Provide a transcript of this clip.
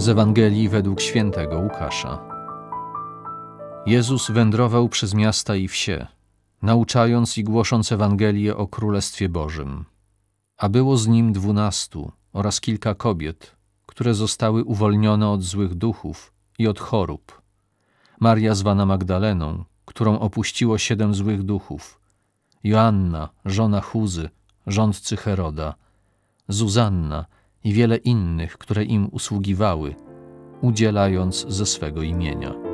Z Ewangelii według świętego Łukasza. Jezus wędrował przez miasta i wsie, nauczając i głosząc Ewangelię o Królestwie Bożym. A było z nim dwunastu oraz kilka kobiet, które zostały uwolnione od złych duchów i od chorób. Maria zwana Magdaleną, którą opuściło siedem złych duchów, Joanna, żona Chuzy, rządcy Heroda, Zuzanna i wiele innych, które im usługiwały, udzielając ze swego imienia.